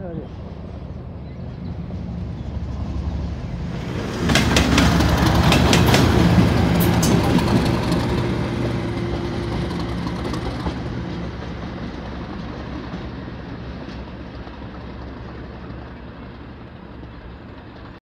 Öyle.